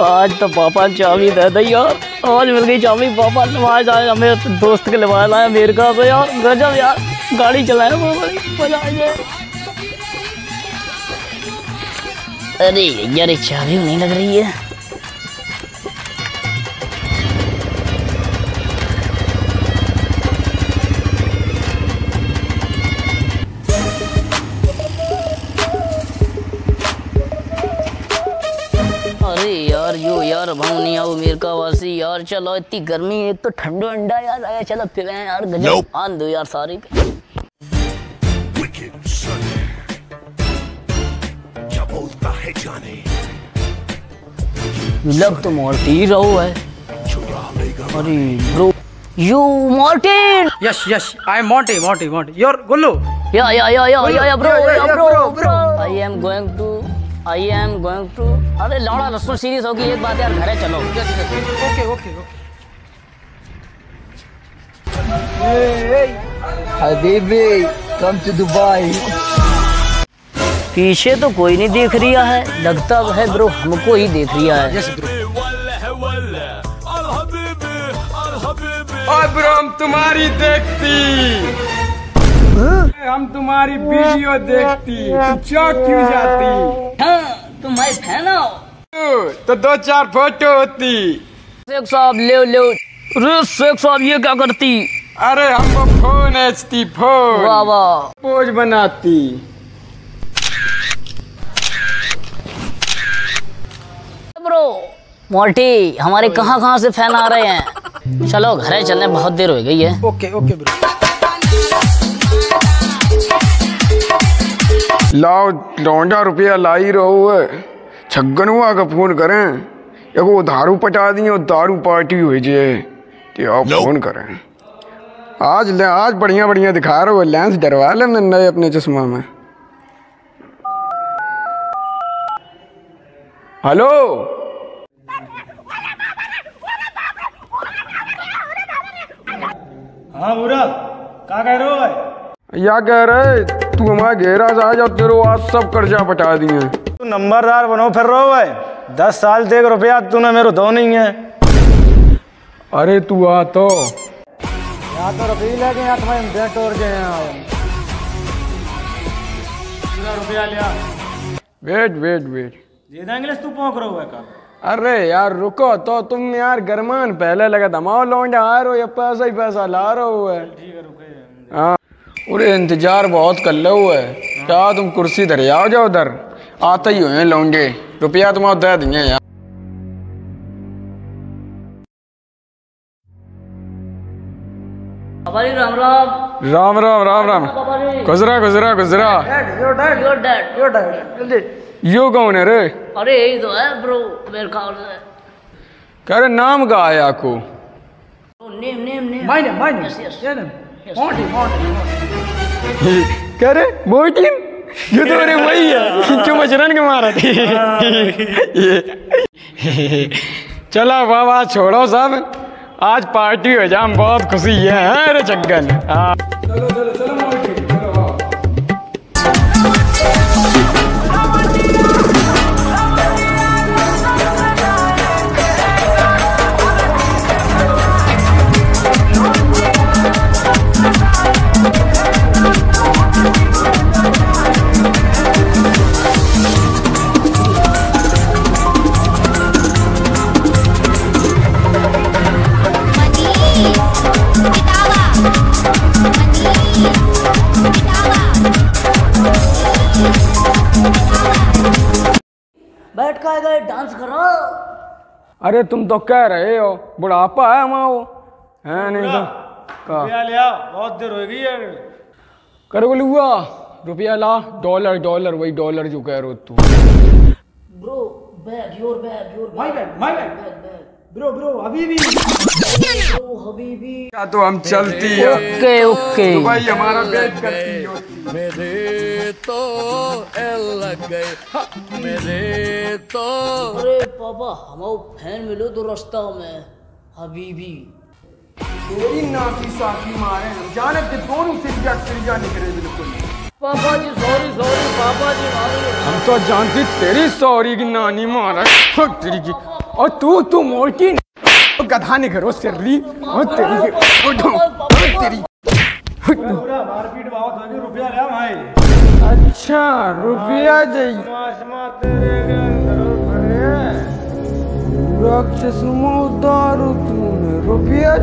आज तो पापा चाबी दे दी यार। आज मिल गई चाबी, पापा नमाज़ आया मेरे दोस्त के लिवाज आया अमेरिका तो यार गजब यार, गाड़ी पापा मज़ा अरे, यार चाबी नहीं लग रही है। यार यो यार नहीं आओ अमेरिका वासी यार। चलो इतनी गर्मी है, एक तो ठंडा अंडा यार आया चलो फिर यार गजब। आन दो यार सारी। पे wicked क्या बोलता है जाने? लग तो मोर्टी रहो है। अरे bro you Martin Yes, yes. I am Monty, Monty, Monty. You're Gullu. या yeah yeah yeah yeah bro Yeah, yeah, yeah yeah, bro bro, bro I am going to I am going to अरे लौड़ा रसुल series होगी एक बात यार घरे चलो। okay, okay. Habibi, come to Dubai. पीछे तो कोई नहीं देख रिया है लगता है ब्रो हमको ही देख रिया है। Yes, ब्रो हम तुम्हारी देखती। हम तुम्हारी वीडियो देखती। चौक क्यों जाती? मैं फ़ैन तो दो चार फ़ोटो होती। शेख साहब ले ले। अरे शेख साहब ये क्या करती? अरे हमको फ़ोन एचती फ़ोन वाह वाह। पोज बनाती। ब्रो मोर्टी हमारे कहाँ कहाँ से फ़ैन आ रहे हैं? चलो घरे चलने बहुत देर हो गई है। Okay okay bro. लाओ लौंडा रुपया लाई रहो है। छगनुआ का फ़ोन करें। एगो दारू पटा दिए और दारू पार्टी हो जे तो आप फ़ोन करें। आज ले आज बढ़िया बढ़िया दिखा रहे हो। लेंस डरवा ले नए अपने चश्मा में। हेलो? हाँ बुरा क्या कह रहे हो भाई? या कह रहे तू हमारे से आ जा तेरे आज सब कर्जा पटा दिए। तू नंबरदार बनो फिर रहो भाई। दस साल देख रुपया तूने मेरे दो नहीं है। अरे तू आ तो। यहाँ तो रुपये लगे यहाँ तुम्हें बेट और गए हैं। रुपया लिया। Wait wait wait. दे देंगे तू पहुँच रहा हुआ का अरे यार रुको तो तुम यार गरमान पहले लगा दमाओ लौंडा आ रहे हो या पैसा ही पैसा ला रहे हो। है हाँ। अरे इंतज़ार बहुत कर लो है। क्या तुम कुर्सी धर आओ जाओ उधर। आते ही हुए लौंडे। रुपया तुम दे दिए यार राम राम। राम राम राम राम। गुजरा गुजरा गुजरा। यो कौन है रे? अरे यही तो है ब्रो मेरे ख्याल से। कह रहे नाम का है आपको? Name name name. My name my yes yes कह रहे मोटिन ये तो अरे वही है। जो मचरन के मारा थी। चलो बाबा छोड़ो सब। आज पार्टी हो जाए हम बहुत खुशी है। अरे चक्कर चलो चलो चलो चलो गए डांस करो। अरे तुम तो कह रहे हो बुढ़ापा है वहाँ वो। है नहीं तो का रुपया लिया बहुत देर हो गई है। कर बोलूआ रुपया ला डॉलर डॉलर वही डॉलर जो कह रहे हो तू। Bro bag your bag your my bag. My bag. Bro bro अभी भी ब्रो हबीबी क्या तो हम चलती है। Okay okay. भाई हमारा बेच करती मेरे तो एल लग गए। मेरे तो। अरे पापा हमारे फ़ैन मिलो तो रास्ता में हबीबी तेरी नाकी साकी मारे हम जाने के दोनों सिरिया सिरिया निकले बिल्कुल पापा जी सॉरी सॉरी पापा जी मारो। हम तो जानती तेरी सॉरी की नानी मारा। हो तेरी की और तू तू मोटी गधा नहीं करो सिर्री और तेरी तेरी मारपीट होगी रुपया ले भाई अच्छा रुपया चाहिए राक्षस रुपया